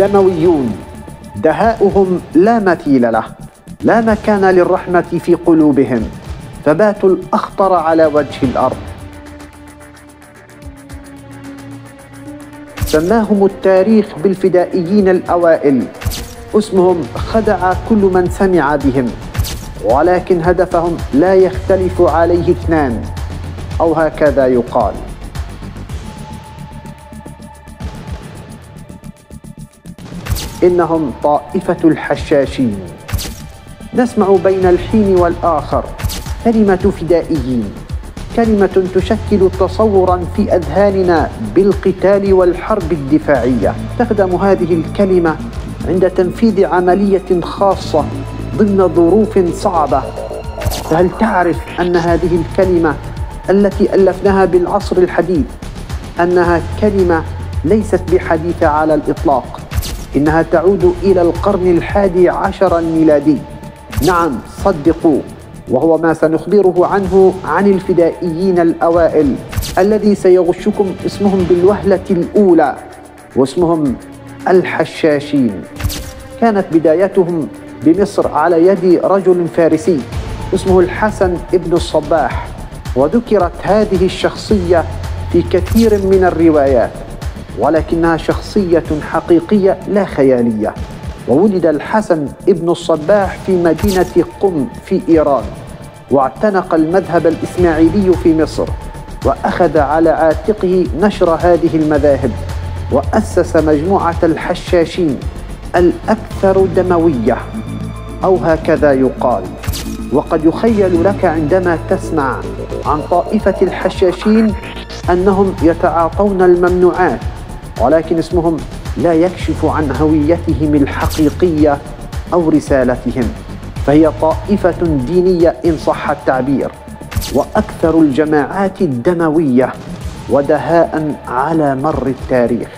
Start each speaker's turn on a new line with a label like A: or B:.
A: دمويون. دهاؤهم لا مثيل له لا مكان للرحمة في قلوبهم فباتوا الأخطر على وجه الأرض. سماهم التاريخ بالفدائيين الأوائل. اسمهم خدع كل من سمع بهم ولكن هدفهم لا يختلف عليه اثنان. أو هكذا يقال. إنهم طائفة الحشاشين. نسمع بين الحين والآخر كلمة فدائيين. كلمة تشكل تصورا في أذهاننا بالقتال والحرب الدفاعية. تخدم هذه الكلمة عند تنفيذ عملية خاصة ضمن ظروف صعبة. فهل تعرف أن هذه الكلمة التي ألفناها بالعصر الحديث أنها كلمة ليست بحديثه على الإطلاق؟ إنها تعود إلى القرن الحادي عشر الميلادي. نعم صدقوا. وهو ما سنخبره عنه عن الفدائيين الأوائل الذي سيغشكم اسمهم بالوهلة الأولى واسمهم الحشاشين. كانت بدايتهم بمصر على يد رجل فارسي اسمه الحسن ابن الصباح وذكرت هذه الشخصية في كثير من الروايات. ولكنها شخصية حقيقية لا خيالية. وولد الحسن ابن الصباح في مدينة قم في إيران. واعتنق المذهب الإسماعيلي في مصر. وأخذ على عاتقه نشر هذه المذاهب. وأسس مجموعة الحشاشين الأكثر دموية. أو هكذا يقال. وقد يخيل لك عندما تسمع عن طائفة الحشاشين أنهم يتعاطون الممنوعات ولكن اسمهم لا يكشف عن هويتهم الحقيقية أو رسالتهم فهي طائفة دينية إن صح التعبير وأكثر الجماعات الدموية ودهاء على مر التاريخ.